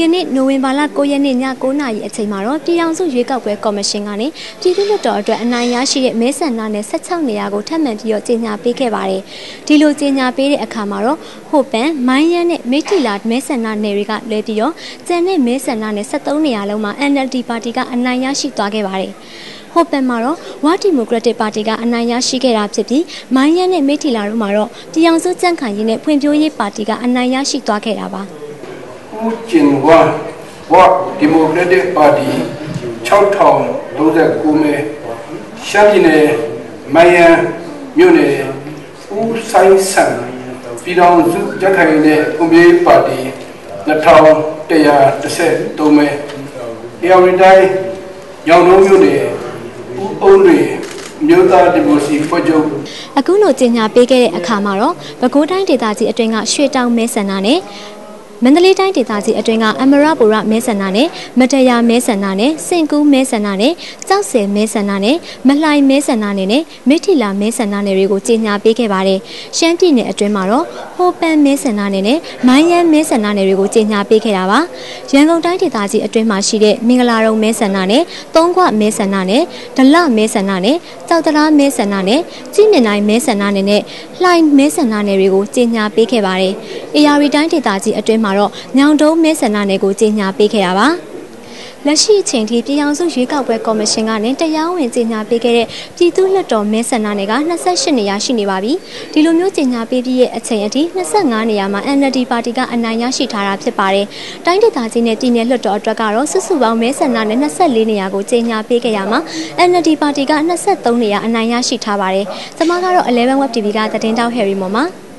ကနေ့နိုဝင်ဘာလ9ရက်နေ့ည9:00နာရီအချိန်မှာတော့ပြည်အောင်စုရွေးကောက်ပွဲကော်မရှင်ကနေပြည်သူ့လွှတ်တော်အတွက်အနိုင်ရရှိတဲ့မဲဆန္ဒနယ်16နေရာကိုထပ်မံပြီးတော့ကြေညာပေးခဲ့ပါတယ်။ဒီလိုကြေညာပေးတဲ့အခါမှာတော့ဟိုပန်မိုင်းရန်နဲ့မိထီလာမဲဆန္ဒနယ်တွေကလွဲပြီးတော့ကျန်တဲ့မဲဆန္ဒနယ်73နေရာလုံးမှာ NLD ပါတီကအနိုင်ရရှိသွားခဲ့ပါတယ်။ဟိုပန်မှာတော့ဝါဒီမိုကရက်တစ်ပါတီကအနိုင်ရရှိခဲ့တာဖြစ်ပြီးမိုင်းရန်နဲ့မိထီလာတို့မှာတော့ပြည်အောင်စုကြံ့ခိုင်ရေးနဲ့ဖွံ့ဖြိုးရေးပါတီကအနိုင်ရရှိသွားခဲ့တာပါ။ ဦးကျင်ဝမ်ဝါဒီမိုကရက်တစ်ပါတီ6039မဲရှမ်းပြည်နယ်မိုင်ယန်မြို့နယ်ဦးဆိုင်ဆန်ပြည်တော်စုကြက်ခိုင်တဲ့ကွန်ပြေးပါတီ2113မဲအေရဝတီတိုင်းရောင်လုံးမြို့နယ်ဦးအုံးတွေမြို့သားဒီမိုစီဖွဲ့ချုပ်အခုလိုကြေညာပေးခဲ့တဲ့အခါမှာတော့ပဲခူးတိုင်းဒေသကြီးအတွင်းကရွှေတောင်မဲဆန္ဒနဲ့ မန္တလေးတိုင်းဒေသကြီးအတွင်းကအမရပူရမဲဆန္ဒနဲ့မတရာမဲဆန္ဒနဲ့စင်ကူးမဲဆန္ဒနဲ့ကြောက်စဲမဲဆန္ဒနဲ့မလှိုင်မဲဆန္ဒနဲ့နဲ့မိထီလာမဲဆန္ဒနဲ့တွေကိုကြေညာပေးခဲ့ပါတယ်။ရှမ်းပြည်နယ်အတွင်းမှာတော့ဟိုပန်မဲဆန္ဒနဲ့နဲ့မိုင်းရန်မဲဆန္ဒနဲ့တွေကိုကြေညာပေးခဲ့တာပါ။ရန်ကုန်တိုင်းဒေသကြီးအတွင်းမှာရှိတဲ့မင်္ဂလာတုံမဲဆန္ဒနဲ့သုံးခွမဲဆန္ဒနဲ့ဒလမဲဆန္ဒနဲ့ကြောက်တလားမဲဆန္ဒနဲ့ကြီးမြင့်တိုင်းမဲဆန္ဒနဲ့နဲ့လှိုင်မဲဆန္ဒနယ်တွေကိုကြေညာပေးခဲ့ပါတယ်။ AR တိုင်းဒေသကြီးအတွင်းမှာတော့ညောင်တုံးမဲဆန္ဒနယ်ကိုကြေညာပေးခဲ့တာပါ။လက်ရှိအချိန်ထိပြည်အောင်စုရွေးကောက်ပွဲကော်မရှင်ကနေတရားဝင်ကြေညာပေးခဲ့တဲ့ပြည်သူ့လွှတ်တော်မဲဆန္ဒနယ်က28နေရာရှိနေပါပြီ။ဒီလိုမျိုးကြေညာပေးပြီးရဲ့အချိန်အထိ25နေရာမှာ NLD ပါတီကအနိုင်ရရှိထားတာဖြစ်ပါတယ်။တိုင်းဒေသကြီးနဲ့ပြည်နယ်လွှတ်တော်အတွက်ကတော့စုစုပေါင်းမဲဆန္ဒနယ်24နေရာကိုကြေညာပေးခဲ့ရမှာ NLD ပါတီက23နေရာအနိုင်ရရှိထားပါတယ်။ကျွန်မကတော့11 Web TV ကသတင်းတောက် Harry မော်ပါ။